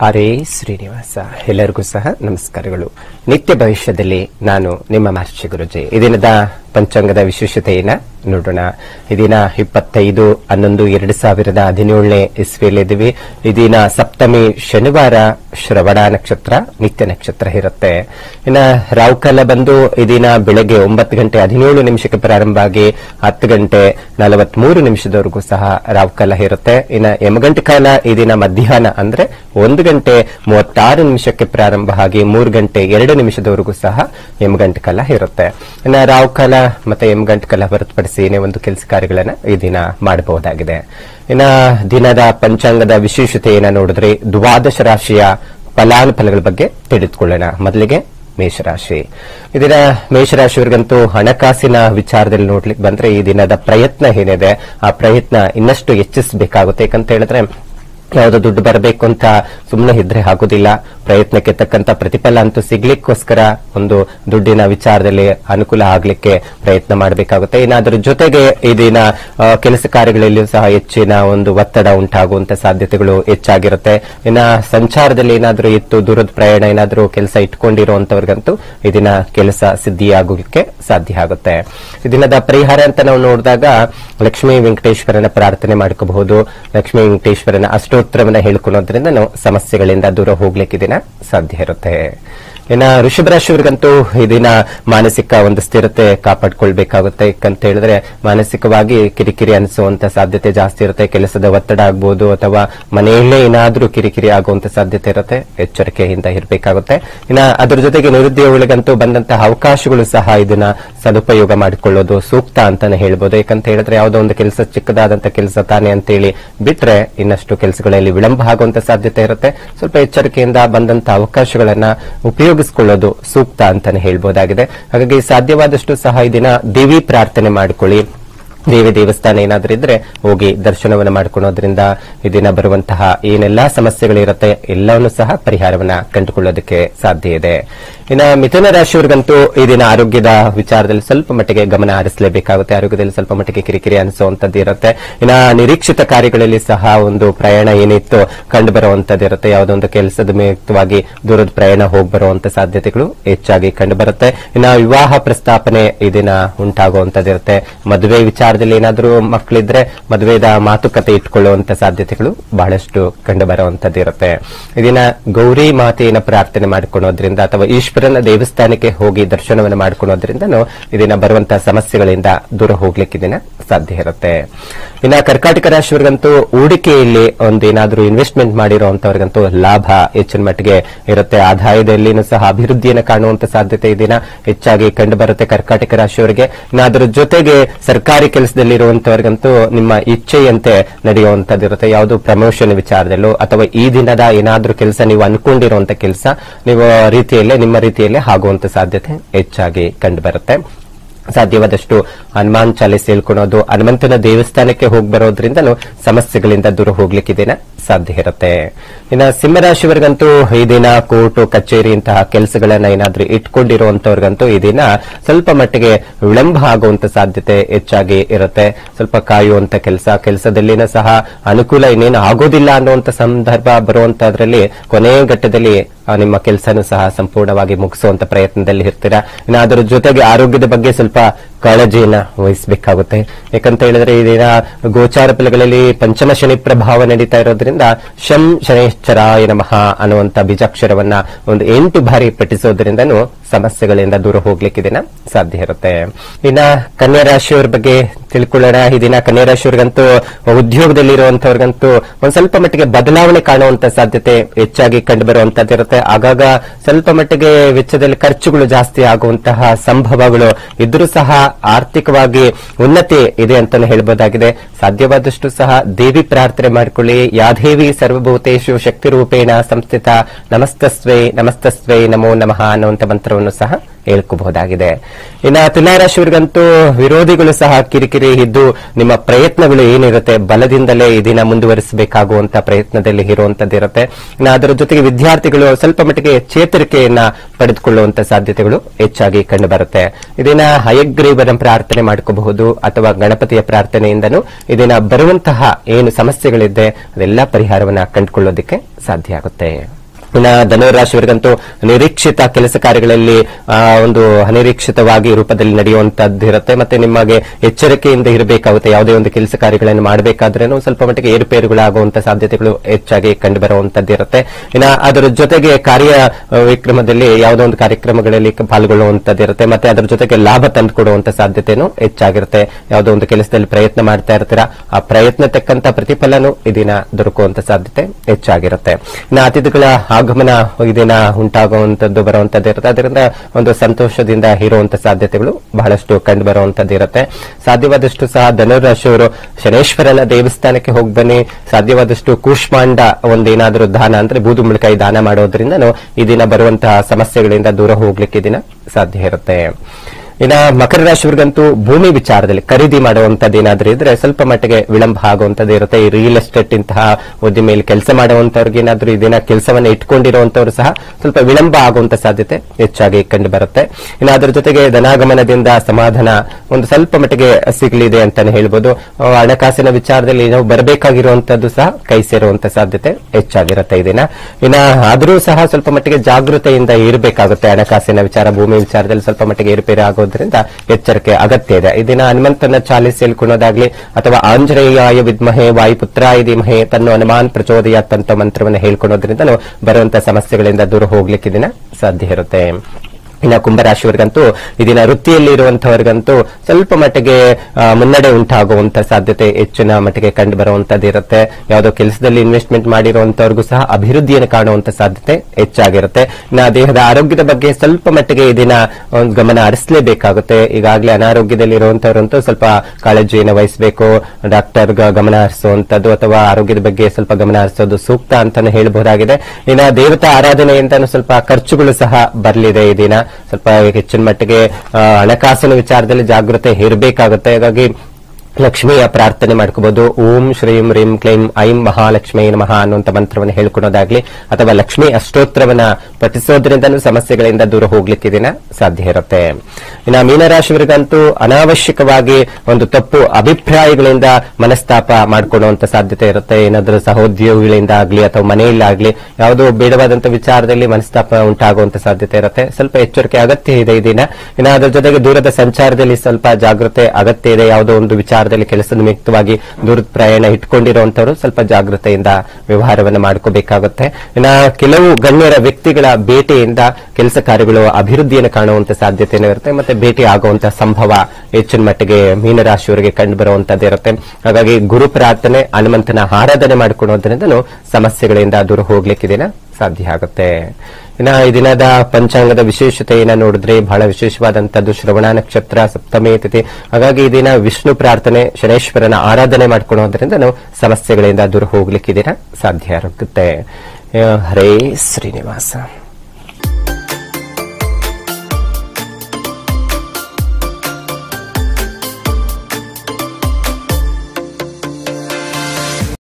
ಅರೇ ಶ್ರೀನಿವಾಸ ಎಲ್ಲರಿಗೂ ಸಹ ನಮಸ್ಕಾರಗಳು. ನಿತ್ಯ ಭವಿಷ್ಯದಲ್ಲಿ ನಾನು ನಿಮ್ಮ ಮಹರ್ಷಿ ಗುರುಜಿ. ದಿನದ ಪಂಚಾಂಗದ ವಿಶೇಷತೆಯನ್ನ ನೋಡೋಣ. ಈ ದಿನ ಇಪ್ಪತ್ತೈದು, ಹನ್ನೊಂದು, ಎರಡು ಸಾವಿರದ ಹದಿನೇಳನೇ ಇಸ್ವಿಯಲ್ಲಿದ್ದೀವಿ. ಈ ದಿನ ಸಪ್ತಮಿ ಶನಿವಾರ ಶ್ರವಣ ನಕ್ಷತ್ರ, ನಿತ್ಯ ನಕ್ಷತ್ರ ಇರುತ್ತೆ. ಇನ್ನ ರಾಹುಕಾಲ ಬಂದು ಈ ದಿನ ಬೆಳಗ್ಗೆ ಒಂಬತ್ತು ಗಂಟೆ ಹದಿನೇಳು ನಿಮಿಷಕ್ಕೆ ಪ್ರಾರಂಭ ಆಗಿ ಹತ್ತು ಗಂಟೆ ನಲವತ್ಮೂರು ನಿಮಿಷದವರೆಗೂ ಸಹ ರಾಹುಕಾಲ ಇರುತ್ತೆ. ಇನ್ನ ಯಮಗಂಟೆ ಕಾಲ ಈ ಮಧ್ಯಾಹ್ನ ಅಂದ್ರೆ ಒಂದು ಗಂಟೆ ಮೂವತ್ತಾರು ನಿಮಿಷಕ್ಕೆ ಪ್ರಾರಂಭ ಆಗಿ ಮೂರು ಗಂಟೆ ಎರಡು ನಿಮಿಷದವರೆಗೂ ಸಹ ಯಮಗಂಟೆ ಕಾಲ ಇರುತ್ತೆ. ಇನ್ನ ರಾಹುಕಾಲ ಮತ್ತೆ ಯಮಗಂಟೆ ಕಾಲ ಹೊರತುಪಡಿಸಿ ಏನೇ ಒಂದು ಕೆಲಸ ಕಾರ್ಯಗಳನ್ನ ಈ ದಿನ ಮಾಡಬಹುದಾಗಿದೆ. ಇನ್ನ ದಿನದ ಪಂಚಾಂಗದ ವಿಶೇಷತೆಯನ್ನ ನೋಡಿದ್ರೆ ದ್ವಾದಶ ರಾಶಿಯ ಫಲಾನುಫಲಗಳ ಬಗ್ಗೆ ತಿಳಿದುಕೊಳ್ಳೋಣ. ಮೊದಲಿಗೆ ಮೇಷರಾಶಿ. ದಿನ ಮೇಷರಾಶಿಯವರಿಗಂತೂ ಹಣಕಾಸಿನ ವಿಚಾರದಲ್ಲಿ ನೋಡ್ಲಿಕ್ಕೆ ಬಂದ್ರೆ ಈ ದಿನದ ಪ್ರಯತ್ನ ಏನಿದೆ, ಆ ಪ್ರಯತ್ನ ಇನ್ನಷ್ಟು ಹೆಚ್ಚಿಸಬೇಕಾಗುತ್ತೆ ಯಾಕಂತ ಹೇಳಿದ್ರೆ ಯಾವುದೋ ದುಡ್ಡು ಬರಬೇಕು ಅಂತ ಸುಮ್ಮನೆ ಇದ್ರೆ ಆಗುದಿಲ್ಲ. ಪ್ರಯತ್ನಕ್ಕೆ ತಕ್ಕಂತ ಪ್ರತಿಫಲ ಅಂತೂ ಸಿಗ್ಲಿಕ್ಕೋಸ್ಕರ ಒಂದು ದುಡ್ಡಿನ ವಿಚಾರದಲ್ಲಿ ಅನುಕೂಲ ಆಗ್ಲಿಕ್ಕೆ ಪ್ರಯತ್ನ ಮಾಡಬೇಕಾಗುತ್ತೆ. ಏನಾದರೂ ಜೊತೆಗೆ ಇದಿನ ಕೆಲಸ ಕಾರ್ಯಗಳಲ್ಲಿಯೂ ಸಹ ಹೆಚ್ಚಿನ ಒಂದು ಒತ್ತಡ ಉಂಟಾಗುವಂತ ಸಾಧ್ಯತೆಗಳು ಹೆಚ್ಚಾಗಿರುತ್ತೆ. ಇನ್ನ ಸಂಚಾರದಲ್ಲಿ ಏನಾದರೂ ಇತ್ತು, ದೂರದ ಪ್ರಯಾಣ ಏನಾದರೂ ಕೆಲಸ ಇಟ್ಕೊಂಡಿರುವಂತವ್ರಿಗಂತೂ ಇದಿನ ಕೆಲಸ ಸಿದ್ಧಿಯಾಗೋಕ್ಕೆ ಸಾಧ್ಯ ಆಗುತ್ತೆ. ಇದಿನದ ದಿನದ ಪರಿಹಾರ ಅಂತ ನಾವು ನೋಡಿದಾಗ ಲಕ್ಷ್ಮೀ ವೆಂಕಟೇಶ್ವರನ ಪ್ರಾರ್ಥನೆ ಮಾಡ್ಕೋಬಹುದು. ಲಕ್ಷ್ಮೀ ವೆಂಕಟೇಶ್ವರನ ಅಷ್ಟೋತ್ತರವನ್ನ ಹೇಳ್ಕೊಳ್ಳೋದ್ರಿಂದ ನಾವು ಸಮಸ್ಯೆಗಳಿಂದ ದೂರ ಹೋಗ್ಲಿಕ್ಕೆ ದಿನ ಸಾಧ್ಯ ಇರುತ್ತೆ. ಇನ್ನ ವೃಷಭ ರಾಶಿಯವರಿಗಂತೂ ದಿನ ಮಾನಸಿಕ ಒಂದು ಸ್ಥಿರತೆ ಕಾಪಾಡ್ಕೊಳ್ಬೇಕಾಗುತ್ತೆ. ಯಾಕಂತ ಹೇಳಿದ್ರೆ ಮಾನಸಿಕವಾಗಿ ಕಿರಿಕಿರಿ ಅನಿಸುವಂತ ಸಾಧ್ಯತೆ ಜಾಸ್ತಿ ಇರುತ್ತೆ. ಕೆಲಸದ ಒತ್ತಡ ಆಗ್ಬಹುದು ಅಥವಾ ಮನೆಯಲ್ಲೇ ಏನಾದ್ರೂ ಕಿರಿಕಿರಿ ಆಗುವಂತ ಸಾಧ್ಯತೆ ಇರುತ್ತೆ. ಎಚ್ಚರಿಕೆಯಿಂದ ಇರಬೇಕಾಗುತ್ತೆ. ಇನ್ನ ಅದ್ರ ಜೊತೆಗೆ ನಿರುದ್ಯೋಗಿಗಳಿಗಂತೂ ಬಂದಂತಹ ಅವಕಾಶಗಳು ಸಹ ಇದನ್ನ ಸದುಪಯೋಗ ಮಾಡಿಕೊಳ್ಳೋದು ಸೂಕ್ತ ಅಂತಾನೆ ಹೇಳ್ಬೋದು. ಯಾಕಂತ ಹೇಳಿದ್ರೆ ಯಾವುದೋ ಒಂದು ಕೆಲಸ ಚಿಕ್ಕದಾದಂತ ಕೆಲಸ ತಾನೇ ಅಂತೇಳಿ ಬಿಟ್ರೆ ಇನ್ನಷ್ಟು ಕೆಲಸಗಳಲ್ಲಿ ವಿಳಂಬ ಆಗುವಂತ ಸಾಧ್ಯತೆ ಇರುತ್ತೆ. ಸ್ವಲ್ಪ ಎಚ್ಚರಿಕೆಯಿಂದ ಬಂದಂತ ಅವಕಾಶಗಳನ್ನ ಉಪಯೋಗಿಸಿಕೊಳ್ಳೋದು ಸೂಕ್ತ ಅಂತಾನೆ ಹೇಳ್ಬೋದಾಗಿದೆ. ಹಾಗಾಗಿ ಸಾಧ್ಯವಾದಷ್ಟು ಸಹ ಈ ದಿನ ದೇವಿ ಪ್ರಾರ್ಥನೆ ಮಾಡಿಕೊಳ್ಳಿ. ದೇವಿ ದೇವಸ್ಥಾನ ಏನಾದರೂ ಇದ್ರೆ ಹೋಗಿ ದರ್ಶನವನ್ನ ಮಾಡ್ಕೊಳ್ಳೋದ್ರಿಂದ ಈ ದಿನ ಬರುವಂತಹ ಏನೆಲ್ಲಾ ಸಮಸ್ಯೆಗಳಿರುತ್ತೆ ಎಲ್ಲವನ್ನೂ ಸಹ ಪರಿಹಾರವನ್ನ ಕಂಡುಕೊಳ್ಳೋದಕ್ಕೆ ಸಾಧ್ಯ ಇದೆ. ಇನ್ನ ಮಿಥುನ ರಾಶಿಯವರಿಗಂತೂ ಈ ದಿನ ಆರೋಗ್ಯದ ವಿಚಾರದಲ್ಲಿ ಸ್ವಲ್ಪ ಮಟ್ಟಿಗೆ ಗಮನ ಹರಿಸಲೇಬೇಕಾಗುತ್ತೆ. ಆರೋಗ್ಯದಲ್ಲಿ ಸ್ವಲ್ಪ ಮಟ್ಟಿಗೆ ಕಿರಿಕಿರಿ ಅನಿಸುವಂತದ್ದು ಇರುತ್ತೆ. ಇನ್ನ ನಿರೀಕ್ಷಿತ ಕಾರ್ಯಗಳಲ್ಲಿ ಸಹ ಒಂದು ಪ್ರಯಾಣ ಏನಿತ್ತು ಕಂಡು ಬರುವಂತದ್ದು ಇರುತ್ತೆ. ಯಾವುದೋ ಒಂದು ಕೆಲಸದ ನಿಮಿತ್ತವಾಗಿ ದೂರದ ಪ್ರಯಾಣ ಹೋಗಿ ಬರುವಂತ ಸಾಧ್ಯತೆಗಳು ಹೆಚ್ಚಾಗಿ ಕಂಡು ಬರುತ್ತೆ. ಇನ್ನ ವಿವಾಹ ಪ್ರಸ್ತಾಪನೆ ಈ ದಿನ ಉಂಟಾಗುವಂತದ್ದಿರುತ್ತೆ ಮದುವೆ ವಿಚಾರದಲ್ಲಿ ಏನಾದರೂ ಮಕ್ಕಳಿದ್ರೆ ಮದುವೆದ ಮಾತುಕತೆ ಇಟ್ಕೊಳ್ಳುವಂತ ಸಾಧ್ಯತೆಗಳು ಬಹಳಷ್ಟು ಕಂಡು ಬರುವಂತದ್ದಿರುತ್ತೆ ಇದನ್ನ ಗೌರಿ ಮಾತೆಯನ್ನ ಪ್ರಾರ್ಥನೆ ಮಾಡಿಕೊಳ್ಳೋದ್ರಿಂದ ಅಥವಾ ಈಶ್ವರನ ದೇವಸ್ಥಾನಕ್ಕೆ ಹೋಗಿ ದರ್ಶನವನ್ನು ಮಾಡಿಕೊಳ್ಳೋದ್ರಿಂದ ಇದನ್ನ ಬರುವಂತಹ ಸಮಸ್ಯೆಗಳಿಂದ ದೂರ ಹೋಗ್ಲಿಕ್ಕೆ ಇದನ್ನ ಸಾಧ್ಯ ಇರುತ್ತೆ. ಇನ್ನ ಕರ್ಕಾಟಕ ರಾಶಿಯವರಿಗಂತೂ ಹೂಡಿಕೆಯಲ್ಲಿ ಒಂದೇನಾದರೂ ಇನ್ವೆಸ್ಟ್ಮೆಂಟ್ ಮಾಡಿರುವಂತವ್ರಿಗಂತೂ ಲಾಭ ಹೆಚ್ಚಿನ ಮಟ್ಟಿಗೆ ಇರುತ್ತೆ. ಆದಾಯದಲ್ಲಿನೂ ಸಹ ಅಭಿವೃದ್ಧಿಯನ್ನು ಕಾಣುವಂತ ಸಾಧ್ಯತೆ ಇದನ್ನ ಹೆಚ್ಚಾಗಿ ಕಂಡು ಬರುತ್ತೆ ಕರ್ಕಾಟಕ ರಾಶಿಯವರಿಗೆ. ಅದರ ಜೊತೆಗೆ ಸರ್ಕಾರಿ ಕೆಲಸದಲ್ಲಿರುವಂತವ್ರಿಗಂತೂ ನಿಮ್ಮ ಇಚ್ಛೆಯಂತೆ ನಡೆಯುವಂತದ್ದಿರುತ್ತೆ. ಯಾವುದು ಪ್ರಮೋಷನ್ ವಿಚಾರದಲ್ಲೂ ಅಥವಾ ಈ ದಿನದ ಏನಾದರೂ ಕೆಲಸ ನೀವು ಅನ್ಕೊಂಡಿರುವಂತ ಕೆಲಸ, ನೀವು ರೀತಿಯಲ್ಲೇ, ನಿಮ್ಮ ರೀತಿಯಲ್ಲೇ ಆಗುವಂತ ಸಾಧ್ಯತೆ ಹೆಚ್ಚಾಗಿ ಕಂಡು ಬರುತ್ತೆ. ಸಾಧ್ಯವಾದಷ್ಟು ಹನುಮಾನ್ ಚಾಲಿಸ್ ಹೇಳ್ಕೊಳೋದು, ಹನುಮಂತನ ದೇವಸ್ಥಾನಕ್ಕೆ ಹೋಗಿ ಬರೋದ್ರಿಂದಲೂ ಸಮಸ್ಯೆಗಳಿಂದ ದೂರ ಹೋಗ್ಲಿಕ್ಕೆ ಸಾಧ್ಯ ಇರುತ್ತೆ. ಇನ್ನು ಸಿಂಹರಾಶಿಯವರಿಗಂತೂ ಈ ದಿನ ಕೋರ್ಟು, ಕಚೇರಿ ಇಂತಹ ಕೆಲಸಗಳನ್ನ ಏನಾದ್ರೂ ಇಟ್ಕೊಂಡಿರುವಂತವ್ರಿಗಂತೂ ಈ ದಿನ ಸ್ವಲ್ಪ ಮಟ್ಟಿಗೆ ವಿಳಂಬ ಆಗುವಂತ ಸಾಧ್ಯತೆ ಹೆಚ್ಚಾಗಿ ಇರುತ್ತೆ. ಸ್ವಲ್ಪ ಕಾಯುವಂತ ಕೆಲಸ, ಕೆಲಸದಲ್ಲಿನ ಸಹ ಅನುಕೂಲ ಇನ್ನೇನು ಆಗೋದಿಲ್ಲ ಅನ್ನುವಂತ ಸಂದರ್ಭ ಬರುವಂತದ್ರಲ್ಲಿ ಕೊನೆಯ ಘಟ್ಟದಲ್ಲಿ ನಿಮ್ಮ ಕೆಲಸನೂ ಸಹ ಸಂಪೂರ್ಣವಾಗಿ ಮುಗಿಸುವಂತ ಪ್ರಯತ್ನದಲ್ಲಿ ಇರ್ತೀರಾ. ಇನ್ನು ಅದರ ಜೊತೆಗೆ ಆರೋಗ್ಯದ ಬಗ್ಗೆ ಸ್ವಲ್ಪ uh, ಕಾಳಜಿಯನ್ನ ವಹಿಸಬೇಕಾಗುತ್ತೆ. ಯಾಕಂತ ಹೇಳಿದ್ರೆ ಈ ದಿನ ಗೋಚಾರ ಫಲಗಳಲ್ಲಿ ಪಂಚಮ ಶನಿ ಪ್ರಭಾವ ನಡೀತಾ ಇರೋದ್ರಿಂದ ಶಂ ಶನೇಶ್ಚರಾಯ ನಮಃ ಅನ್ನುವಂತ ಬೀಜಾಕ್ಷರವನ್ನ ಒಂದು ಎಂಟು ಬಾರಿ ಪಠಿಸೋದ್ರಿಂದನೂ ಸಮಸ್ಯೆಗಳಿಂದ ದೂರ ಹೋಗ್ಲಿಕ್ಕೆ ಇದನ್ನ ಸಾಧ್ಯ ಇರುತ್ತೆ. ಇನ್ನ ಕನ್ಯಾ ರಾಶಿಯವ್ರ ಬಗ್ಗೆ ತಿಳ್ಕೊಳ್ಳೋಣ. ಈ ದಿನ ಕನ್ಯಾ ರಾಶಿಯವರಿಗಂತೂ ಉದ್ಯೋಗದಲ್ಲಿರುವಂತವ್ರಿಗಂತೂ ಒಂದ್ ಸ್ವಲ್ಪ ಮಟ್ಟಿಗೆ ಬದಲಾವಣೆ ಕಾಣುವಂತ ಸಾಧ್ಯತೆ ಹೆಚ್ಚಾಗಿ ಕಂಡು ಬರುವಂತದ್ದಿರುತ್ತೆ ಆಗಾಗ ಸ್ವಲ್ಪ ಮಟ್ಟಿಗೆ ವೆಚ್ಚದಲ್ಲಿ ಖರ್ಚುಗಳು ಜಾಸ್ತಿ ಆಗುವಂತಹ ಸಂಭವಗಳು ಇದ್ರೂ ಸಹ ಆರ್ಥಿಕವಾಗಿ ಉನ್ನತಿ ಇದೆ ಅಂತಾನೆ ಹೇಳಬಹುದಾಗಿದೆ ಸಾಧ್ಯವಾದಷ್ಟು ಸಹ ದೇವಿ ಪ್ರಾರ್ಥನೆ ಮಾಡಿಕೊಳ್ಳಿ. ಯಾದೇವಿ ಸರ್ವಭೂತೇಶು ಶಕ್ತಿ ರೂಪೇಣ ಸಂಸ್ಥಿತ ನಮಸ್ತಸ್ವೇ ನಮಸ್ತಸ್ವೇ, ನಮೋ ನಮಃ ಅನ್ನುವಂತ ಮಂತ್ರವನ್ನು ಸಹ ಹೇಳ್ಕೋಬಹುದಾಗಿದೆ. ಇನ್ನ ತುಲಾರಾಶಿಯವರಿಗಂತೂ ವಿರೋಧಿಗಳು ಸಹ ಕಿರಿಕಿರಿ ಇದ್ದು ನಿಮ್ಮ ಪ್ರಯತ್ನಗಳು ಏನಿರುತ್ತೆ ಬಲದಿಂದಲೇ ಈ ದಿನ ಮುಂದುವರಿಸಬೇಕಾಗುವಂತ ಪ್ರಯತ್ನದಲ್ಲಿ ಇರುವಂತದ್ದಿರುತ್ತೆ ಇನ್ನು ಅದರ ಜೊತೆಗೆ ವಿದ್ಯಾರ್ಥಿಗಳು ಸ್ವಲ್ಪ ಮಟ್ಟಿಗೆ ಚೇತರಿಕೆಯನ್ನ ಪಡೆದುಕೊಳ್ಳುವಂತ ಸಾಧ್ಯತೆಗಳು ಹೆಚ್ಚಾಗಿ ಕಂಡು ಬರುತ್ತೆ ಇದನ್ನ ಹಯಗ್ರೀವನ ಪ್ರಾರ್ಥನೆ ಮಾಡ್ಕೋಬಹುದು ಅಥವಾ ಗಣಪತಿಯ ಪ್ರಾರ್ಥನೆಯಿಂದನೂ ಇದನ್ನ ಬರುವಂತಹ ಏನು ಸಮಸ್ಯೆಗಳಿದೆ ಅದೆಲ್ಲ ಪರಿಹಾರವನ್ನ ಕಂಡುಕೊಳ್ಳೋದಕ್ಕೆ ಸಾಧ್ಯ ಆಗುತ್ತೆ. ಇನ್ನ ಧನುರಾಶಿಯವರಿಗಂತೂ ನಿರೀಕ್ಷಿತ ಕೆಲಸ ಕಾರ್ಯಗಳಲ್ಲಿ ಒಂದು ಅನಿರೀಕ್ಷಿತವಾಗಿ ರೂಪದಲ್ಲಿ ನಡೆಯುವಂತದ್ದಿರುತ್ತೆ ಮತ್ತೆ ನಿಮಗೆ ಎಚ್ಚರಿಕೆಯಿಂದ ಇರಬೇಕಾಗುತ್ತೆ. ಯಾವುದೇ ಒಂದು ಕೆಲಸ ಕಾರ್ಯಗಳನ್ನು ಮಾಡಬೇಕಾದ್ರೆ ಸ್ವಲ್ಪ ಮಟ್ಟಿಗೆ ಏರುಪೇರುಗಳಾಗುವಂತ ಸಾಧ್ಯತೆಗಳು ಹೆಚ್ಚಾಗಿ ಕಂಡು ಇರುತ್ತೆ. ಇನ್ನ ಅದರ ಜೊತೆಗೆ ಕಾರ್ಯ ವಿಕ್ರಮದಲ್ಲಿ ಯಾವುದೋ ಒಂದು ಕಾರ್ಯಕ್ರಮಗಳಲ್ಲಿ ಪಾಲ್ಗೊಳ್ಳುವಂತದ್ದು ಇರುತ್ತೆ. ಮತ್ತೆ ಅದರ ಜೊತೆಗೆ ಲಾಭ ತಂದುಕೊಡುವಂತ ಸಾಧ್ಯತೆನೂ ಹೆಚ್ಚಾಗಿರುತ್ತೆ. ಯಾವುದೋ ಒಂದು ಕೆಲಸದಲ್ಲಿ ಪ್ರಯತ್ನ ಮಾಡ್ತಾ ಇರ್ತೀರಾ, ಆ ಪ್ರಯತ್ನ ತಕ್ಕಂತ ಪ್ರತಿಫಲನೂ ಇದನ್ನ ದೊರಕುವಂತ ಸಾಧ್ಯತೆ ಹೆಚ್ಚಾಗಿರುತ್ತೆ. ಇನ್ನು ಅತಿಥಿಗಳ ಆಗಮನ ಇದನ್ನ ಉಂಟಾಗುವಂತದ್ದು ಬರುವಂತದ್ದು ಇರುತ್ತೆ. ಅದರಿಂದ ಒಂದು ಸಂತೋಷದಿಂದ ಇರುವಂತ ಸಾಧ್ಯತೆಗಳು ಬಹಳಷ್ಟು ಕಂಡು ಬರುವಂತದ್ದು ಇರುತ್ತೆ. ಸಾಧ್ಯವಾದಷ್ಟು ಸಹ ಧನುರಾಶಿಯವರು ಶನೇಶ್ವರನ ದೇವಸ್ಥಾನಕ್ಕೆ ಹೋಗಿ ಬನ್ನಿ. ಸಾಧ್ಯವಾದಷ್ಟು ಕೂಷ್ಮಾಂಡ ಒಂದೇನಾದರೂ ದಾನ ಅಂದ್ರೆ ಬೂದುಂಬಳಕಾಯಿ ದಾನ ಮಾಡೋದ್ರಿಂದ ಈ ದಿನ ಬರುವಂತಹ ಸಮಸ್ಯೆಗಳಿಂದ ದೂರ ಹೋಗ್ಲಿಕ್ಕೆ ದಿನ ಸಾಧ್ಯ ಇರುತ್ತೆ. ಇನ್ನ ಮಕರ ರಾಶಿಯವರಿಗಂತೂ ಭೂಮಿ ವಿಚಾರದಲ್ಲಿ ಖರೀದಿ ಮಾಡುವಂತದ್ದು ಏನಾದ್ರೂ ಇದ್ರೆ ಸ್ವಲ್ಪ ಮಟ್ಟಿಗೆ ವಿಳಂಬ ಆಗುವಂತದ್ದು ಇರುತ್ತೆ. ಈ ರಿಯಲ್ ಎಸ್ಟೇಟ್ ಇಂತಹ ಉದ್ದಿಮೆಯಲ್ಲಿ ಕೆಲಸ ಮಾಡುವಂತವ್ರಿಗೆ ಏನಾದ್ರೂ ಇದನ್ನ ಕೆಲಸವನ್ನ ಇಟ್ಕೊಂಡಿರುವಂತವ್ರು ಸಹ ಸ್ವಲ್ಪ ವಿಳಂಬ ಆಗುವಂತ ಸಾಧ್ಯತೆ ಹೆಚ್ಚಾಗಿ ಕಂಡು ಬರುತ್ತೆ. ಇನ್ನು ಅದರ ಜೊತೆಗೆ ಧನಾಗಮನದಿಂದ ಸಮಾಧಾನ ಒಂದು ಸ್ವಲ್ಪ ಮಟ್ಟಿಗೆ ಸಿಗಲಿದೆ ಅಂತಾನೆ ಹೇಳ್ಬೋದು. ಹಣಕಾಸಿನ ವಿಚಾರದಲ್ಲಿ ನಾವು ಬರಬೇಕಾಗಿರುವಂತದ್ದು ಸಹ ಕೈ ಸೇರುವಂತ ಸಾಧ್ಯತೆ ಹೆಚ್ಚಾಗಿರುತ್ತೆ ಇದನ್ನ ಇನ್ನ ಆದರೂ ಸಹ ಸ್ವಲ್ಪ ಮಟ್ಟಿಗೆ ಜಾಗೃತೆಯಿಂದ ಇರಬೇಕಾಗುತ್ತೆ ಹಣಕಾಸಿನ ವಿಚಾರ, ಭೂಮಿ ವಿಚಾರದಲ್ಲಿ ಸ್ವಲ್ಪ ಮಟ್ಟಿಗೆ ಏರುಪೇರು ಆಗೋದ್ರಿಂದ ಎಚ್ಚರಿಕೆ ಅಗತ್ಯ ಇದೆ. ಇದನ್ನ ಹನುಮಂತನ ಚಾಲಿಸಿ ಹೇಳ್ಕೊಳ್ಳೋದಾಗ್ಲಿ ಅಥವಾ ಆಂಜನೇಯಾಯ ವಿದ್ಮಹೆ ವಾಯುಪುತ್ರಾಯ ಧೀಮಹೆ ತನ್ನ ಹನುಮಾನ್ ಪ್ರಚೋದಯ ತಂತ ಮಂತ್ರವನ್ನು ಹೇಳ್ಕೊಳ್ಳೋದ್ರಿಂದ ಬರುವಂತಹ ಸಮಸ್ಯೆಗಳಿಂದ ದೂರ ಹೋಗ್ಲಿಕ್ಕೆ ದಿನ ಸಾಧ್ಯ ಇರುತ್ತೆ. ಇನ್ನು ಕುಂಭರಾಶಿಯವರಿಗಂತೂ ಇದನ್ನ ವೃತ್ತಿಯಲ್ಲಿ ಇರುವಂತವರಿಗಂತೂ ಸ್ವಲ್ಪ ಮಟ್ಟಿಗೆ ಮುನ್ನಡೆ ಉಂಟಾಗುವಂತ ಸಾಧ್ಯತೆ ಹೆಚ್ಚಿನ ಮಟ್ಟಿಗೆ ಕಂಡು ಬರುವಂತದ್ದು ಇರುತ್ತೆ. ಯಾವುದೋ ಕೆಲಸದಲ್ಲಿ ಇನ್ವೆಸ್ಟ್ಮೆಂಟ್ ಮಾಡಿರುವಂತವ್ರಿಗೂ ಸಹ ಅಭಿವೃದ್ಧಿಯನ್ನು ಕಾಣುವಂತ ಸಾಧ್ಯತೆ ಹೆಚ್ಚಾಗಿರುತ್ತೆ. ಇನ್ನು ದೇಹದ ಆರೋಗ್ಯದ ಬಗ್ಗೆ ಸ್ವಲ್ಪ ಮಟ್ಟಿಗೆ ಇದನ್ನ ಒಂದು ಗಮನ ಹರಿಸಲೇಬೇಕಾಗುತ್ತೆ. ಈಗಾಗಲೇ ಅನಾರೋಗ್ಯದಲ್ಲಿ ಇರುವಂತವರಂತೂ ಸ್ವಲ್ಪ ಕಾಳಜಿಯನ್ನು ವಹಿಸಬೇಕು. ಡಾಕ್ಟರ್ ಗಮನ ಹರಿಸುವಂತದ್ದು ಅಥವಾ ಆರೋಗ್ಯದ ಬಗ್ಗೆ ಸ್ವಲ್ಪ ಗಮನ ಹರಿಸೋದು ಸೂಕ್ತ ಅಂತಾನೆ ಹೇಳಬಹುದಾಗಿದೆ. ಇನ್ನು ದೇವತಾ ಆರಾಧನೆಯಿಂದನೂ ಸ್ವಲ್ಪ ಖರ್ಚುಗಳು ಸಹ ಬರಲಿದೆ ಈ ದಿನ. ಸ್ವಲ್ಪ ಹೆಚ್ಚಿನ ಮಟ್ಟಿಗೆ ಹಣಕಾಸಿನ ವಿಚಾರದಲ್ಲಿ ಜಾಗೃತೆ ಇರಬೇಕಾಗುತ್ತೆ ಹಾಗಾಗಿ ಲಕ್ಷ್ಮಿಯ ಪ್ರಾರ್ಥನೆ ಮಾಡ್ಕೋಬಹುದು ಓಂ ಶ್ರೀಂ ರೀಂ ಕ್ಲೈಂ ಐಂ ಮಹಾಲಕ್ಷ್ಮೀ ನಮಃ ಅನ್ನುವಂತ ಮಂತ್ರವನ್ನು ಹೇಳ್ಕೊಳೋದಾಗ್ಲಿ ಅಥವಾ ಲಕ್ಷ್ಮಿ ಅಷ್ಟೋತ್ರವನ್ನ ಪಠಿಸೋದ್ರಿಂದನೂ ಸಮಸ್ಯೆಗಳಿಂದ ದೂರ ಹೋಗ್ಲಿಕ್ಕೆ ದಿನ ಸಾಧ್ಯ ಇರುತ್ತೆ. ಇನ್ನು ಮೀನರಾಶಿಯವರಿಗಂತೂ ಅನಾವಶ್ಯಕವಾಗಿ ಒಂದು ತಪ್ಪು ಅಭಿಪ್ರಾಯಗಳಿಂದ ಮನಸ್ತಾಪ ಮಾಡ್ಕೊಳ್ಳುವಂತ ಸಾಧ್ಯತೆ ಇರುತ್ತೆ. ಏನಾದರೂ ಸಹೋದ್ಯೋಗಿಗಳಿಂದ ಆಗ್ಲಿ, ಅಥವಾ ಮನೆಯಲ್ಲಾಗ್ಲಿ ಯಾವುದೋ ಬೇಡವಾದಂತ ವಿಚಾರದಲ್ಲಿ ಮನಸ್ತಾಪ ಉಂಟಾಗುವಂತ ಸಾಧ್ಯತೆ ಇರುತ್ತೆ. ಸ್ವಲ್ಪ ಎಚ್ಚರಿಕೆ ಅಗತ್ಯ ಇದೆ ಈ ದಿನ. ಇನ್ನು ಅದರ ಜೊತೆಗೆ ದೂರದ ಸಂಚಾರದಲ್ಲಿ ಸ್ವಲ್ಪ ಜಾಗೃತೆ ಅಗತ್ಯ ಇದೆ. ಯಾವುದೋ ಒಂದು ವಿಚಾರದಲ್ಲಿ ಕೆಲಸ ನಿಮಿತ್ತವಾಗಿ ದೂರದ ಪ್ರಯಾಣ ಇಟ್ಕೊಂಡಿರುವಂತವರು ಸ್ವಲ್ಪ ಜಾಗೃತೆಯಿಂದ ವ್ಯವಹಾರವನ್ನು ಮಾಡ್ಕೋಬೇಕಾಗುತ್ತೆ. ಇನ್ನು ಕೆಲವು ಗಣ್ಯರ ವ್ಯಕ್ತಿಗಳ ಭೇಟಿಯಿಂದ ಕೆಲಸ ಕಾರ್ಯಗಳು ಅಭಿವೃದ್ಧಿಯನ್ನು ಕಾಣುವಂತ ಸಾಧ್ಯತೆ ಇರುತ್ತೆ. ಮತ್ತೆ ಭೇಟಿ ಆಗುವಂತಹ ಸಂಭವ ಹೆಚ್ಚಿನ ಮಟ್ಟಿಗೆ ಮೀನರಾಶಿಯವರಿಗೆ ಕಂಡು ಬರುವಂತದ್ದು ಇರುತ್ತೆ. ಹಾಗಾಗಿ ಗುರು ಪ್ರಾರ್ಥನೆ, ಹನುಮಂತನ ಆರಾಧನೆ ಮಾಡಿಕೊಳ್ಳೋದ್ರಿಂದನೂ ಸಮಸ್ಯೆಗಳಿಂದ ದೂರ ಹೋಗ್ಲಿಕ್ಕೆ ಸಾಧ್ಯ ಆಗುತ್ತೆ. ಇನ್ನ ಈ ದಿನದ ಪಂಚಾಂಗದ ವಿಶೇಷತೆಯನ್ನ ನೋಡಿದ್ರೆ ಬಹಳ ವಿಶೇಷವಾದಂತದ್ದು ಶ್ರವಣ ನಕ್ಷತ್ರ, ಸಪ್ತಮಿ ತಿಥಿ. ಹಾಗಾಗಿ ಈ ದಿನ ವಿಷ್ಣು ಪ್ರಾರ್ಥನೆ, ಶನೇಶ್ವರನ ಆರಾಧನೆ ಮಾಡ್ಕೊಳ್ಳೋದ್ರಿಂದ ಸಮಸ್ಯೆಗಳಿಂದ ದೂರ ಹೋಗ್ಲಿಕ್ಕೆ ಈ ದಿನ ಸಾಧ್ಯ ಆಗುತ್ತೆ ಹರೇ ಶ್ರೀನಿವಾಸ.